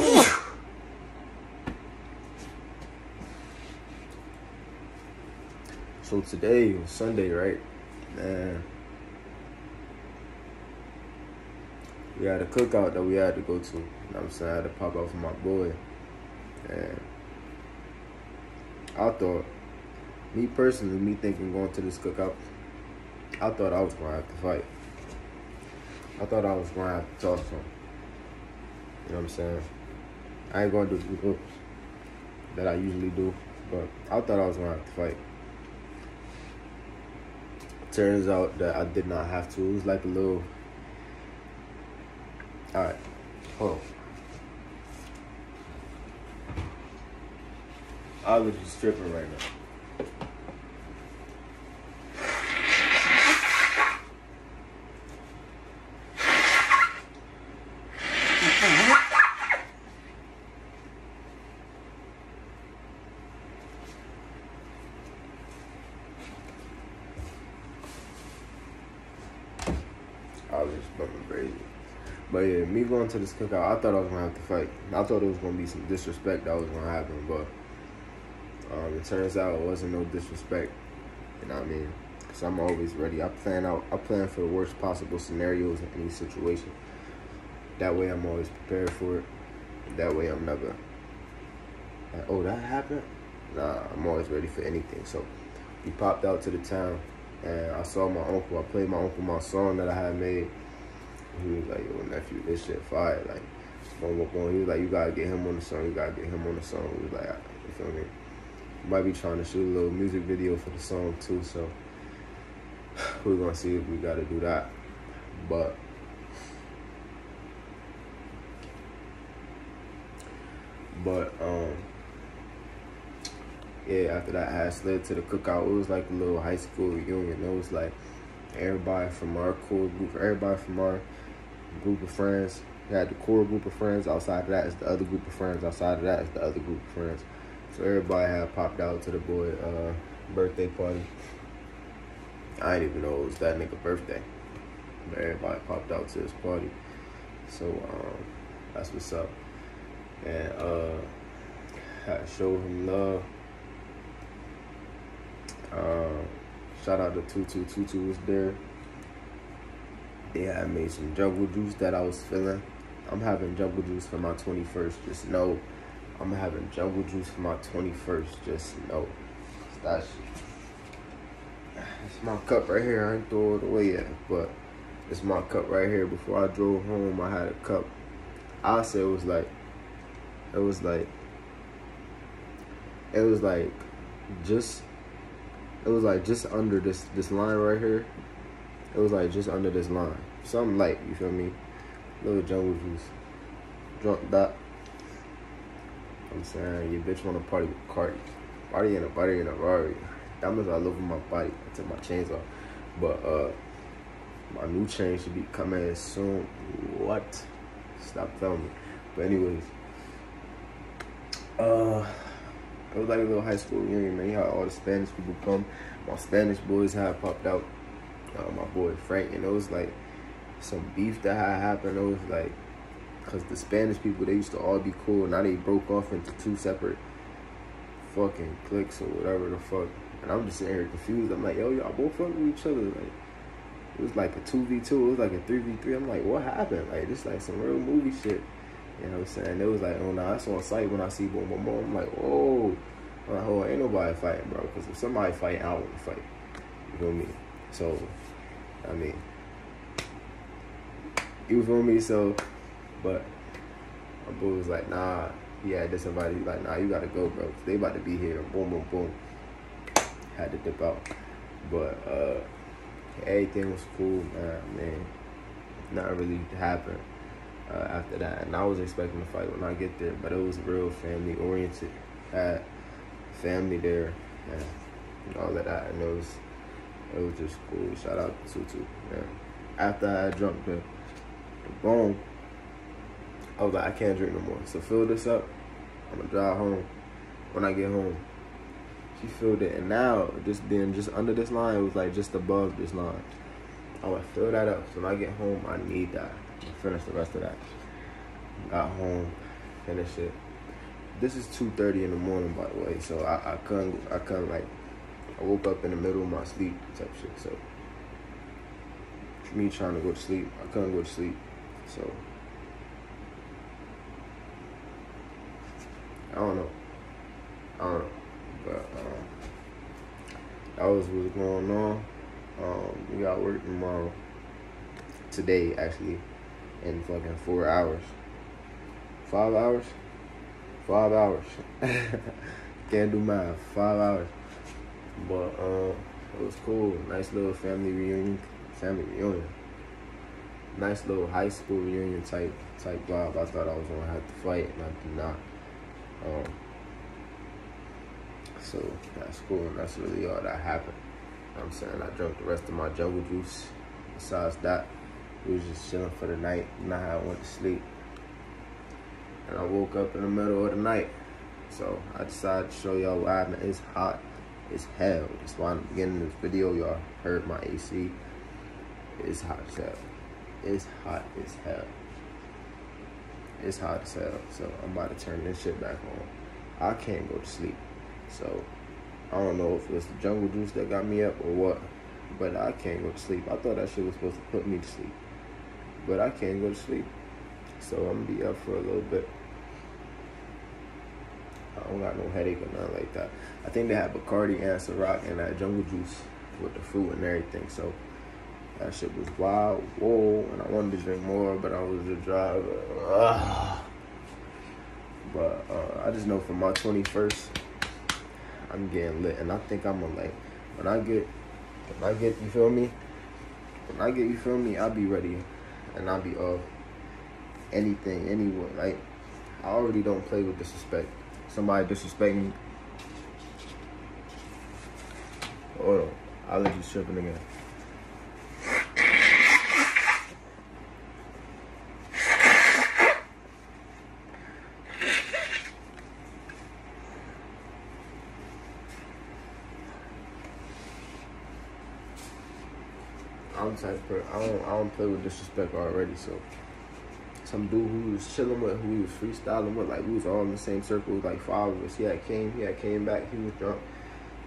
so today was Sunday, right? Man. We had a cookout that we had to go to. I'm saying? I had to pop out for my boy. And I thought, me personally, me thinking going to this cookout, I thought I was gonna have to fight. I thought I was gonna have to talk to him. You know what I'm saying? I ain't gonna do the oops that I usually do, but I thought I was gonna have to fight. Turns out that I did not have to. It was like a little. All right, hold on. I was just tripping right now. I was just bumping crazy. But yeah, me going to this cookout, I thought I was gonna have to fight. I thought it was gonna be some disrespect that was gonna happen, but um, it turns out it wasn't no disrespect. You know what I mean? Cause I'm always ready. I plan out. I plan for the worst possible scenarios in any situation. That way, I'm always prepared for it. That way, I'm never. Like, oh, that happened. Nah, I'm always ready for anything. So, we popped out to the town, and I saw my uncle. I played my uncle my song that I had made. He was like, "Yo, nephew, this shit fire!" Like, boom, boom, boom. He was like, "You gotta get him on the song. You gotta get him on the song." He was like, "You feel me?" Might be trying to shoot a little music video for the song too, so we're gonna see if we gotta do that. But but um yeah, after that I slid to the cookout, it was like a little high school reunion. It was like everybody from our core group, everybody from our group of friends. Had the core group of friends. Outside of that is the other group of friends. Outside of that is the other group of friends. So everybody had popped out to the boy uh, birthday party. I didn't even know it was that nigga birthday. But everybody popped out to his party. So um, that's what's up. And uh had to show him love. Uh, shout out to Tutu. Tutu was there. They I made some jungle juice that I was feeling. I'm having jungle juice for my 21st. Just know I'm having jungle juice for my 21st. Just know. That shit. It's my cup right here. I ain't throw it away yet, but it's my cup right here. Before I drove home, I had a cup. I say it was like, it was like, it was like, just, it was like just under this this line right here. It was like just under this line. Something light, you feel me? Little jungle juice. Drunk that. I'm saying your bitch wanna party with Cardi. Party in a party in a Rari. Diamonds all over my body. I took my chains off. But uh my new chain should be coming soon. What? Stop telling me. But anyways. Uh it was like a little high school reunion, man. You had all the Spanish people come. My Spanish boys had popped out. Uh, my boy Frank, and it was like some beef that had happened. It was like, cause the Spanish people they used to all be cool. And now they broke off into two separate fucking cliques or whatever the fuck. And I'm just sitting here confused. I'm like, yo, y'all both fuck with each other. Like, it was like a two v two. It was like a three v three. I'm like, what happened? Like, this like some real movie shit. You know what I'm saying? It was like, oh, nah, that's on site when I see boom, boom, boom. I'm like, oh, like, oh, ain't nobody fighting, bro. Because if somebody fight, I want to fight. You feel me? So, I mean, you feel me? So, but my boy was like, nah, he had this somebody like, nah, you gotta go, bro. They about to be here. Boom, boom, boom. Had to dip out. But uh everything was cool, man. Man, not really happened uh, after that. And I was expecting to fight when I get there, but it was real family oriented. Had family there and all of that, and it was it was just cool. Shout out to Tutu. Man. After I drunk the, the bone, I was like, I can't drink no more. So fill this up. I'm gonna drive home. When I get home, she filled it, and now just being just under this line, it was like just above this line. I would fill that up. So when I get home, I need that. I finish the rest of that. Got home, finish it. This is two thirty in the morning, by the way. So I, I couldn't I couldn't like I woke up in the middle of my sleep type shit. So me trying to go to sleep, I couldn't go to sleep. So I don't know. I don't know. But um, that was what's going on. Um, we got work tomorrow. Today, actually, in fucking four hours. Five hours? Five hours. Can't do math. Five hours. But um, it was cool. Nice little family reunion. Family reunion. Nice little high school reunion type type vibe. I thought I was gonna have to fight, and I did not. Um, so that's cool, and that's really all that happened. I'm saying I drank the rest of my jungle juice. Besides that, we was just chilling for the night. Not how I went to sleep, and I woke up in the middle of the night. So I decided to show y'all what happened. It's hot as hell. That's why the beginning this video, y'all heard my AC. It's hot as hell. It's hot as hell. It's hot as hell. So I'm about to turn this shit back on. I can't go to sleep. So I don't know if it's the jungle juice that got me up or what. But I can't go to sleep. I thought that shit was supposed to put me to sleep. But I can't go to sleep. So I'm gonna be up for a little bit. I don't got no headache or nothing like that. I think they had Bacardi and Ciroc and that jungle juice with the fruit and everything. So that shit was wild. Whoa. And I wanted to drink more, but I was a driver. Ugh. But uh, I just know for my 21st, I'm getting lit. And I think I'm gonna like, when I get, when I get, you feel me? When I get, you feel me? I'll be ready. And I'll be off anything, anyone. Like, I already don't play with disrespect. Somebody disrespect me. Hold on. I'll let you tripping again. I'm type of I don't I don't play with disrespect already. So some dude who was chilling with, who was freestyling with, like we was all in the same circle, like five of us. He had came, he had came back, he was drunk,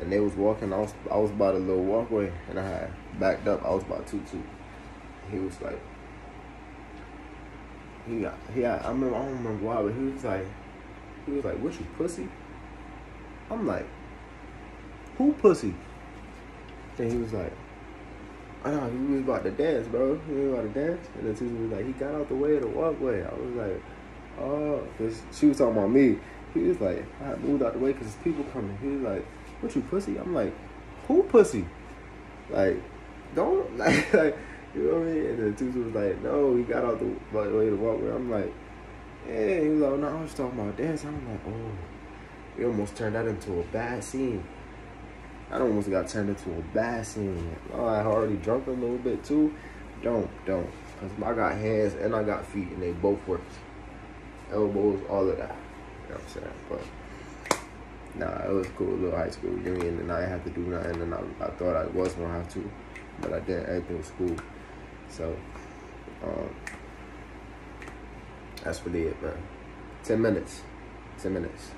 and they was walking. I was I was about a little walkway, and I had backed up. I was about two two. He was like, he got he got, I remember I don't remember why, but he was like, he was like, "What you pussy?" I'm like, "Who pussy?" Then he was like. I know he was about to dance, bro. He was about to dance, and then Susan was like, he got out the way of the walkway. I was like, oh, cause she was talking about me. He was like, I moved out the way because people coming. He was like, what you pussy? I'm like, who pussy? Like, don't like, like you know what I mean? And then Tutu was like, no, he got out the way of the walkway. I'm like, yeah. He was like, no, I was talking about dance. I'm like, oh, we almost turned that into a bad scene. I almost got turned into a bad scene. Oh, I already drunk a little bit too. Don't, don't. Because I got hands and I got feet and they both work. Elbows, all of that. You know what I'm saying? But, nah, it was cool. little high school reunion and I didn't have to do nothing. And I, I thought I was to have to. But I didn't. Everything was cool. So, um, that's really it, man. 10 minutes. 10 minutes.